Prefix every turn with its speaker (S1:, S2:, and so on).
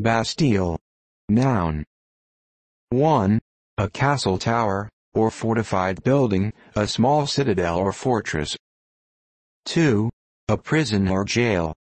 S1: Bastille. Noun. 1. A castle tower, or fortified building, a small citadel or fortress. 2. A prison or jail.